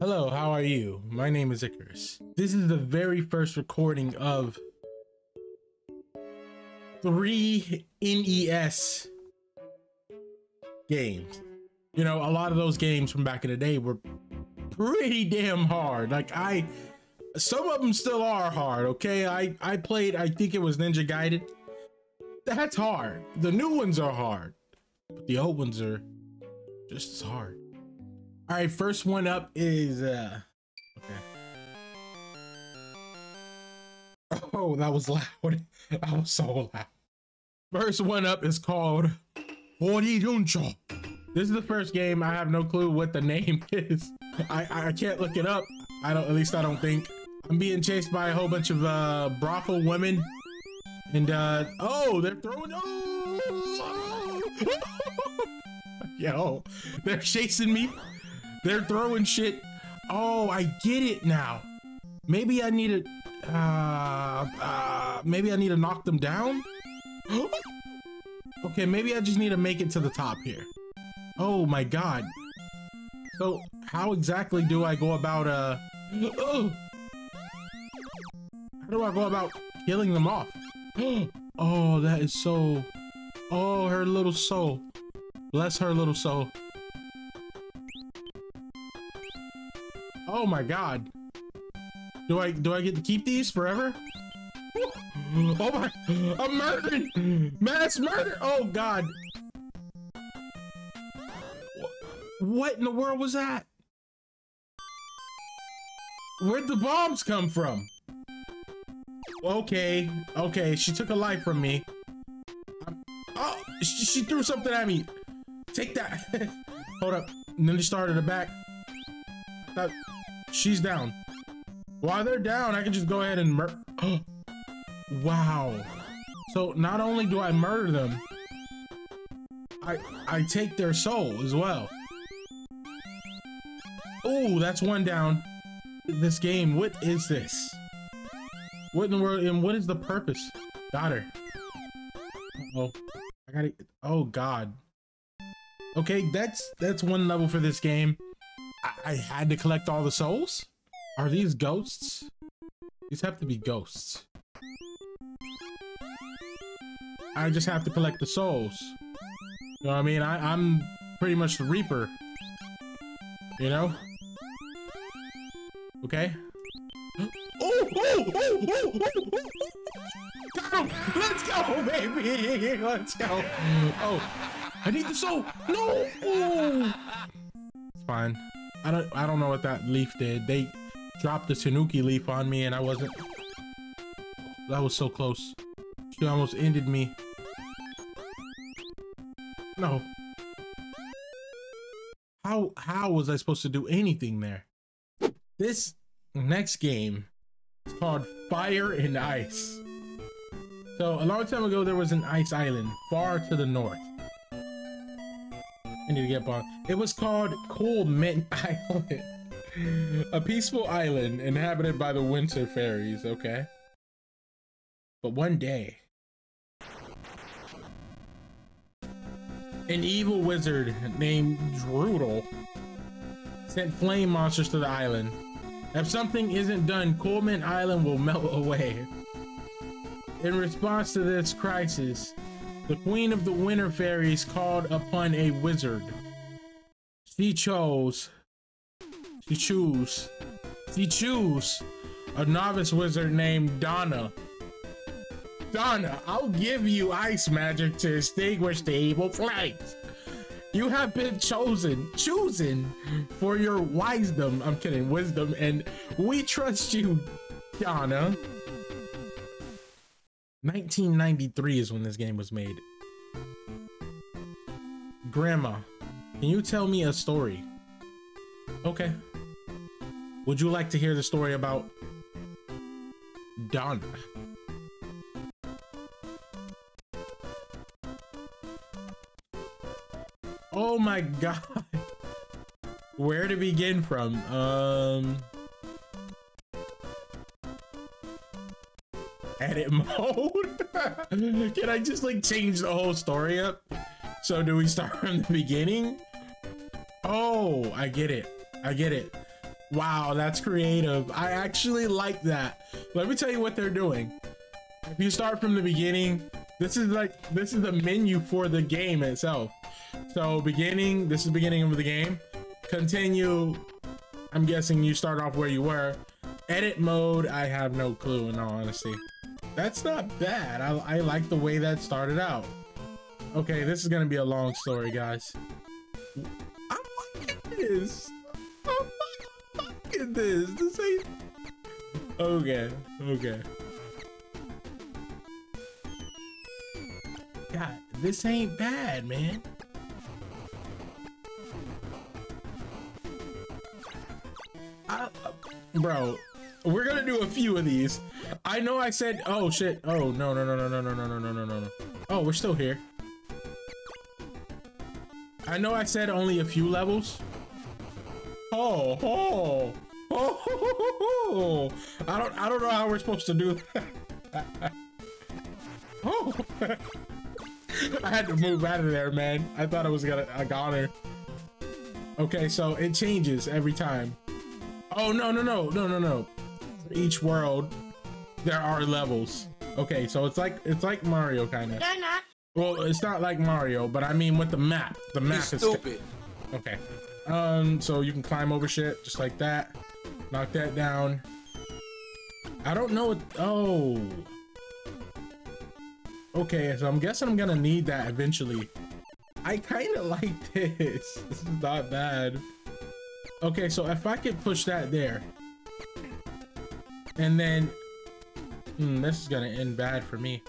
Hello, how are you? My name is Ikris. This is the very first recording of three NES games. You know, a lot of those games from back in the day were pretty damn hard. Like I, some of them still are hard. Okay, I I played. I think it was Ninja Gaiden. That's hard. The new ones are hard, but the old ones are just as hard. All right, first one up is uh okay. Oh, that was loud. That was so loud. First one up is called Horizoncho. This is the first game. I have no clue what the name is. I I can't look it up. I don't. At least I don't think. I'm being chased by a whole bunch of uh brothel women, and uh oh, they're throwing. Oh, yo, they're chasing me. They're throwing shit. Oh, I get it now. Maybe I need to. Uh, uh, maybe I need to knock them down. okay, maybe I just need to make it to the top here. Oh my god. So, how exactly do I go about, uh... Oh! How do I go about killing them off? Oh, that is so... Oh, her little soul. Bless her little soul. Oh my god. Do I do I get to keep these forever? Oh my I'm murdering! Mass murder! Oh god. What in the world was that? Where'd the bombs come from? Okay, okay, she took a life from me. Oh, she, she, threw something at me. Take that. Hold up. And then they started the back. That, she's down. While they're down, I can just go ahead and mur- Wow. So not only do I murder them, I I take their soul as well. Oh, that's one down. This game, what is this? What in the world, and what is the purpose? Got her. Oh, I gotta, oh God. Okay, that's, that's one level for this game. I, I had to collect all the souls? Are these ghosts? These have to be ghosts. I just have to collect the souls. You know what I mean? I, I'm pretty much the Reaper. You know? Okay. Oh, oh, oh, oh, oh, oh. oh, oh, oh. Got him! Let's go, baby! Let's go. Oh, I need the soul. No! Oh. It's fine. I don't. I don't know what that leaf did. They dropped the Tanuki leaf on me, and I wasn't. That was so close. She almost ended me. No. How how was I supposed to do anything there? This next game is called Fire and Ice. So a long time ago, there was an ice island far to the north. I need to get on. It was called Cool Mint Island. a peaceful island inhabited by the winter fairies, okay? But one day, an evil wizard named Druidle sent flame monsters to the island. If something isn't done, Cool Mint Island will melt away. In response to this crisis, the Queen of the Winter Fairies called upon a wizard. She chose, she chose, she chose a novice wizard named Donna. Donna, I'll give you ice magic to extinguish the evil flames. You have been chosen, chosen for your wisdom. I'm kidding, wisdom, and we trust you, Donna. 1993 is when this game was made. Grandma, can you tell me a story? Okay. Would you like to hear the story about Donna? Oh my god. Where to begin from? Um Edit mode? Can I just like change the whole story up? So do we start from the beginning? Oh, I get it. I get it. Wow, that's creative. I actually like that. Let me tell you what they're doing. If you start from the beginning, this is like this is the menu for the game itself. So beginning, this is beginning of the game. Continue. I'm guessing you start off where you were. Edit mode, I have no clue in all honesty. That's not bad. I, I like the way that started out. Okay, this is gonna be a long story, guys. I'm liking this. I'm liking this. This ain't. Okay, okay. God, this ain't bad, man. I, uh, bro, we're gonna do a few of these. I know I said, oh shit. Oh, no, no, no, no, no, no, no, no, no, no, no. Oh, we're still here. I know I said only a few levels. Oh, oh, oh, I don't, I don't know how we're supposed to do that. oh, I had to move out of there, man. I thought I was gonna, I got her. Okay, so it changes every time. Oh, no, no, no, no, no, no. Each world, there are levels. Okay, so it's like, it's like Mario kind of. They're not. Well, it's not like Mario, but I mean with the map. The map He's is stupid. Okay. Um, so you can climb over shit just like that. Knock that down. I don't know what. Oh. Okay, so I'm guessing I'm gonna need that eventually. I kind of like this. This is not bad. Okay, so if I could push that there, and then, hmm, this is gonna end bad for me.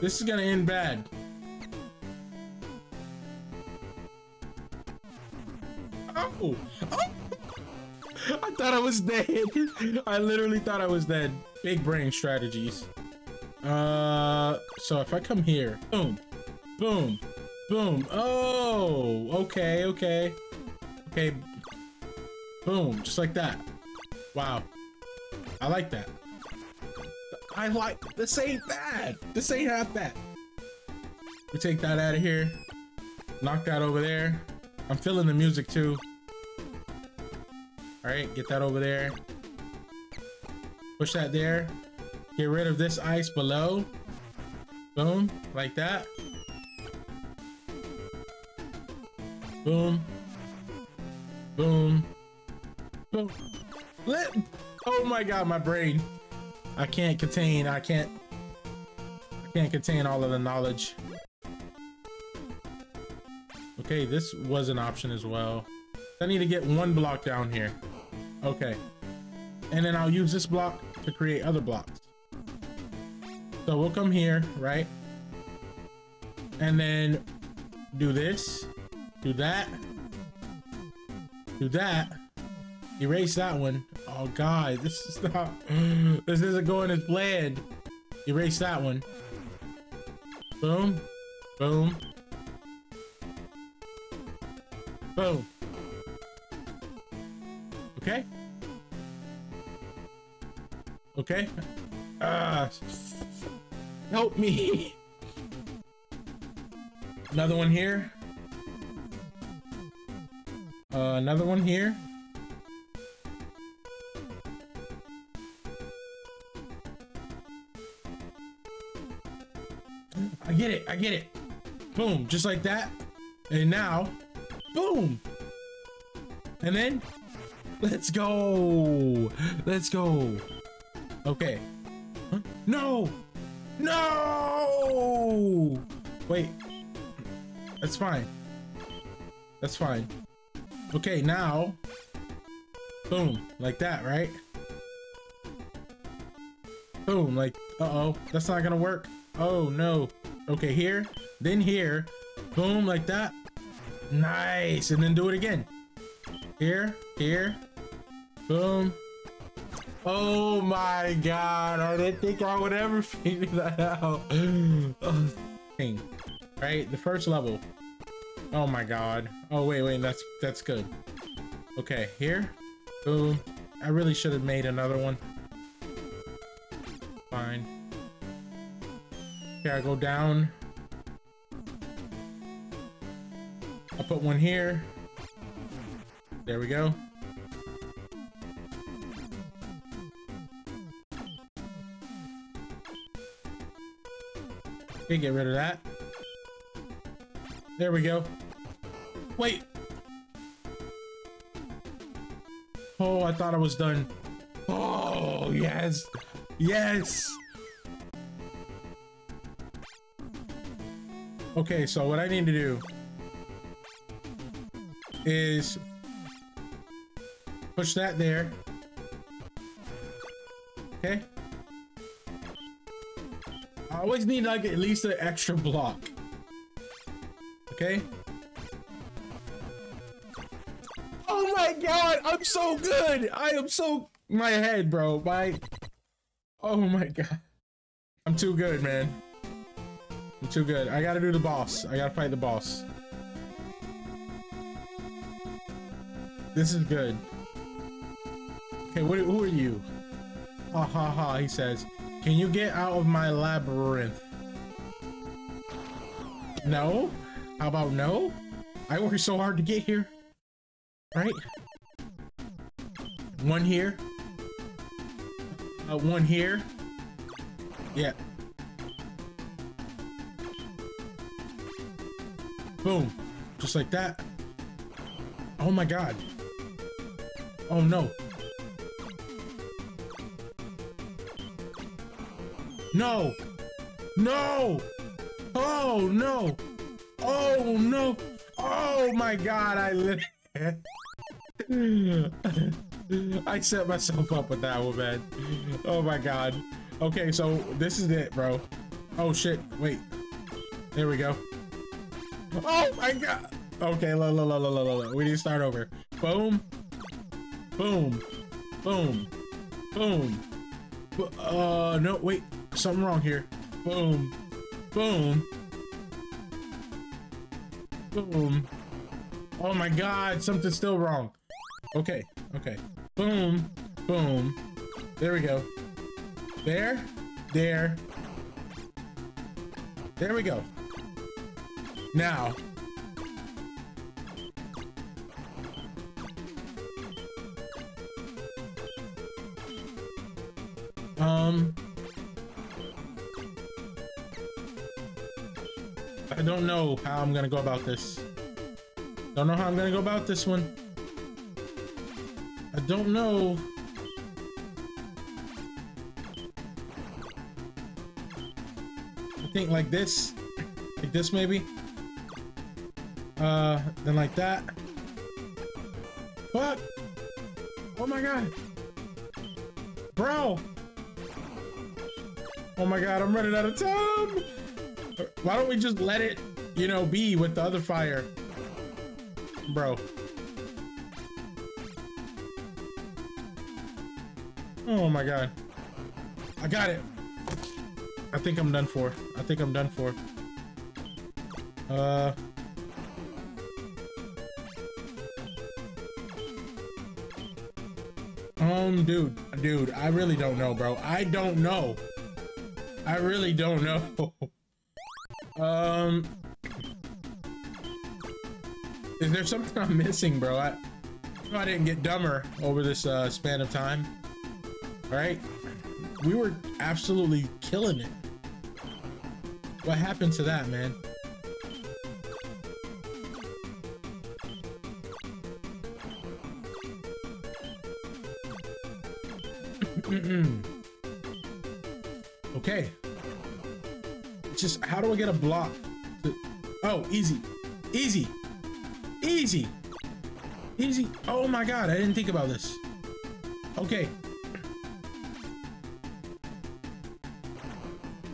This is gonna end bad. Oh! oh. I thought I was dead. I literally thought I was dead. Big brain strategies. Uh, so if I come here, boom, boom, boom. Oh, okay, okay, okay. Boom, just like that. Wow, I like that. I like this ain't bad. This ain't half bad. We take that out of here. Knock that over there. I'm feeling the music too. All right, get that over there. Push that there. Get rid of this ice below. Boom, like that. Boom. Boom. Boom. Let. Oh my god, my brain. I can't contain, I can't, I can't contain all of the knowledge. Okay, this was an option as well. I need to get one block down here. Okay. And then I'll use this block to create other blocks. So we'll come here, right? And then do this, do that, do that, erase that one. Oh god, this is not, this isn't going as planned. Erase that one. Boom, boom, boom. Okay. Okay. Uh, help me. Another one here. Uh, another one here. I get it. I get it. Boom. Just like that. And now, boom. And then, let's go. Let's go. Okay. Huh? No. No. Wait. That's fine. That's fine. Okay, now. Boom. Like that, right? Boom. Like, uh-oh. That's not gonna work. Oh, no. Okay, here. Then here. Boom, like that. Nice. And then do it again. Here. Here. Boom. Oh my god. I didn't think I would ever figure that out. oh, thing. Right? The first level. Oh my god. Oh wait, wait, that's that's good. Okay, here. Boom. I really should have made another one. Fine. Okay, I go down. I'll put one here. There we go. Okay, get rid of that. There we go. Wait. Oh, I thought I was done. Oh, yes. Yes. Okay, so what I need to do is push that there. Okay. I always need like at least an extra block. Okay. Oh my god, I'm so good. I am so my head, bro. My Oh my god. I'm too good, man. I'm too good. I gotta do the boss. I gotta fight the boss. This is good. Okay, what, who are you? Ha ha ha, he says. Can you get out of my labyrinth? No? How about no? I worked so hard to get here. Right? One here. Uh, one here. Yeah. Boom. Just like that. Oh my god. Oh no. No! No! Oh no! Oh no! Oh my god, I lit I set myself up with that one, man. Oh my god. Okay, so this is it, bro. Oh shit, wait. There we go. Oh my god! Okay, la la la la la la. We need to start over. Boom. Boom. Boom. Boom. Uh, no, wait. Something wrong here. Boom. Boom. Boom. Oh my god, something's still wrong. Okay, okay. Boom. Boom. There we go. There. There. There we go. Now. Um. I don't know how I'm gonna go about this. Don't know how I'm gonna go about this one. I don't know. I think like this. Like this maybe. Uh, then like that. What? Oh my god. Bro. Oh my god, I'm running out of time. Why don't we just let it, you know, be with the other fire? Bro. Oh my god. I got it. I think I'm done for. I think I'm done for. Uh... Um, dude, dude, I really don't know, bro. I don't know. I really don't know. um, is there something I'm missing, bro? I, I didn't get dumber over this uh, span of time. All right, we were absolutely killing it. What happened to that, man? okay. Just how do I get a block? To... Oh, easy. Easy. Easy. Easy. Oh my god, I didn't think about this. Okay.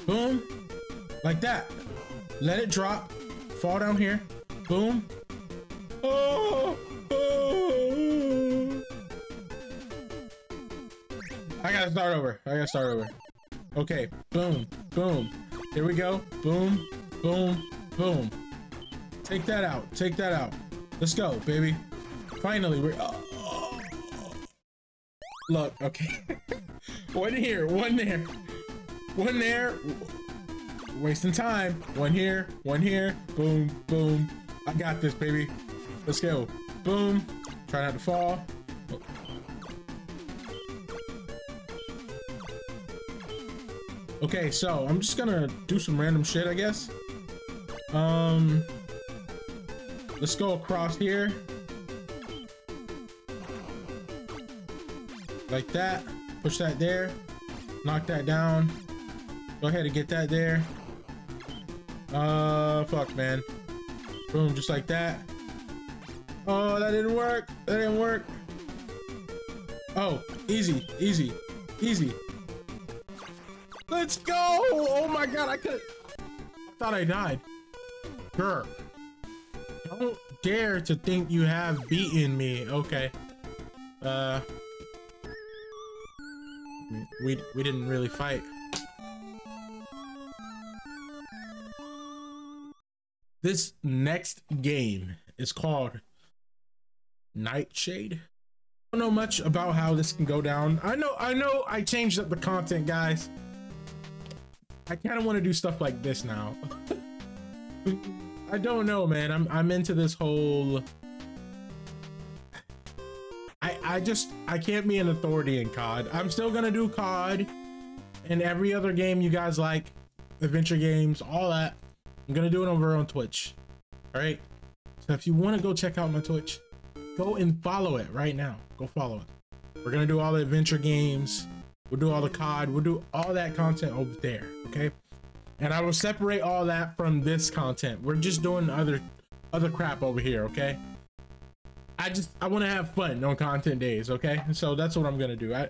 Boom. Like that. Let it drop. Fall down here. Boom. Oh. oh. I gotta start over. I gotta start over. Okay. Boom. Boom. Here we go. Boom. Boom. Boom. Take that out. Take that out. Let's go, baby. Finally, we're... Oh. Look, okay. one here, one there. One there. Wasting time. One here, one here. Boom, boom, I got this, baby. Let's go. Boom. Try not to fall. Okay, so I'm just gonna do some random shit, I guess. Um, let's go across here. Like that. Push that there. Knock that down. Go ahead and get that there. Uh, fuck, man. Boom, just like that. Oh, that didn't work. That didn't work. Oh, easy, easy, easy. Let's go! Oh my god, I could. Thought I died. Grr. Don't dare to think you have beaten me. Okay. Uh. We we didn't really fight. This next game is called Nightshade. I don't know much about how this can go down. I know I know I changed up the content, guys. I kind of want to do stuff like this now. I don't know, man. I'm I'm into this whole I I just I can't be an authority in COD. I'm still to do COD and every other game you guys like, adventure games, all that. I'm to do it over on Twitch. All right? So if you want to go check out my Twitch, go and follow it right now. Go follow it. We're to do all the adventure games, We'll do all the COD. We'll do all that content over there. Okay. And I will separate all that from this content. We're just doing other other crap over here. Okay. I just I want to have fun on content days. Okay. So that's what I'm gonna do. I,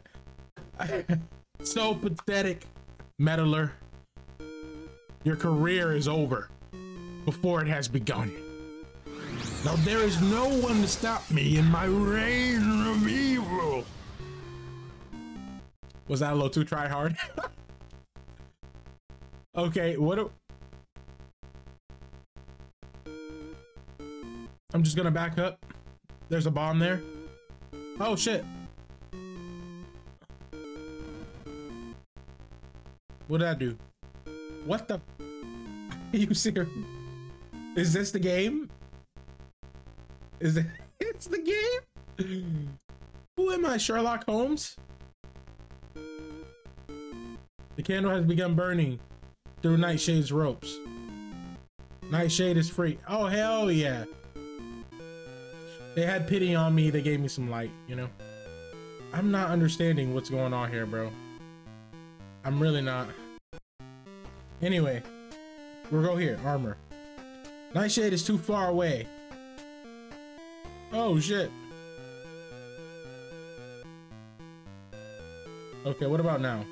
I so pathetic, meddler. Your career is over before it has begun. Now there is no one to stop me in my reign of evil. Was that a little too try hard? okay, what do... I'm just gonna back up. There's a bomb there. Oh shit. What did I do? What the? Are you serious? Is this the game? Is it? It's the game? Who am I, Sherlock Holmes? Candle has begun burning through Nightshade's ropes. Nightshade is free. Oh, hell yeah. They had pity on me. They gave me some light, you know? I'm not understanding what's going on here, bro. I'm really not. Anyway, we'll go here. Armor. Nightshade is too far away. Oh, shit. Okay, what about now?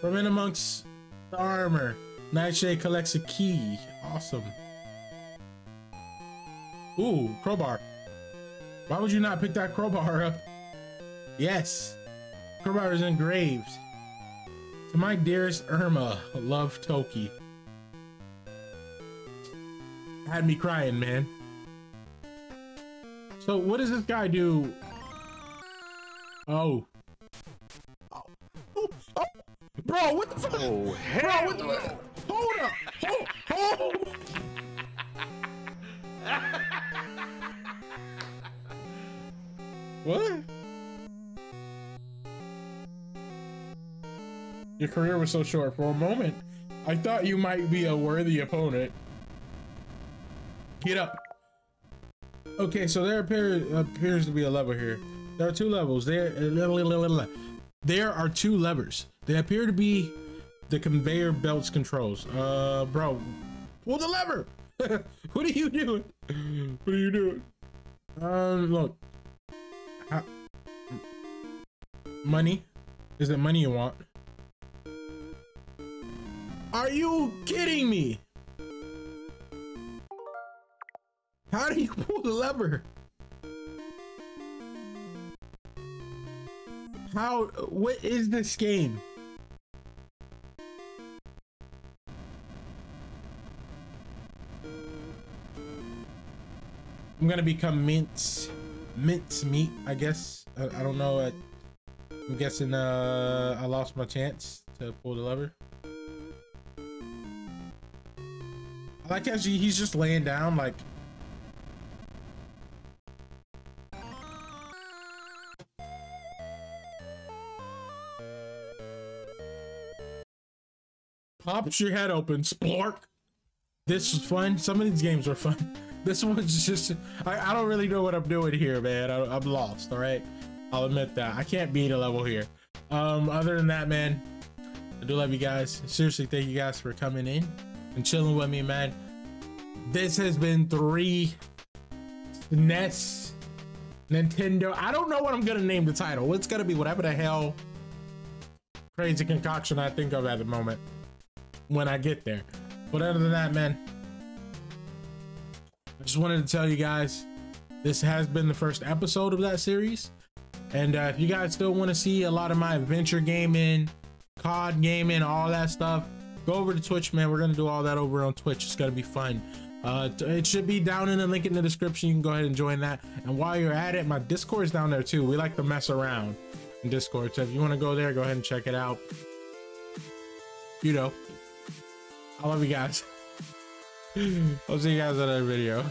From in amongst the armor, Nightshade collects a key. Awesome. Ooh, crowbar. Why would you not pick that crowbar up? Yes. Crowbar is engraved. To my dearest Irma, love Toki. Had me crying, man. So what does this guy do? Oh. Bro, what the fuck? Oh, hell Bro, what the Hold up! Hold, hold! what? Your career was so short. For a moment, I thought you might be a worthy opponent. Get up. Okay, so there appears appears to be a level here. There are two levels. There, there are two levers. They appear to be the conveyor belts controls. Uh, bro, pull the lever. what are you doing? What are you doing? Um, look. How, money? Is it money you want? Are you kidding me? How do you pull the lever? How, what is this game? I'm gonna become mince, mince meat, I guess. I, I don't know. I, I'm guessing uh, I lost my chance to pull the lever. I like how he's just laying down like pops your head open, spark. This is fun. Some of these games are fun. This one's just, I, I don't really know what I'm doing here, man. I, I'm lost, all right? I'll admit that. I can't beat a level here. Um, other than that, man, I do love you guys. Seriously, thank you guys for coming in and chilling with me, man. This has been three NES, Nintendo. I don't know what I'm gonna name the title. It's gonna be whatever the hell crazy concoction I think of at the moment when I get there. But other than that, man, I just wanted to tell you guys this has been the first episode of that series. And uh, if you guys still want to see a lot of my adventure gaming, COD gaming, all that stuff, go over to Twitch, man. We're going to do all that over on Twitch. It's going to be fun. Uh, it should be down in the link in the description. You can go ahead and join that. And while you're at it, my Discord is down there too. We like to mess around in Discord. So if you want to go there, go ahead and check it out. You know, I love you guys. I'll see you guys in another video.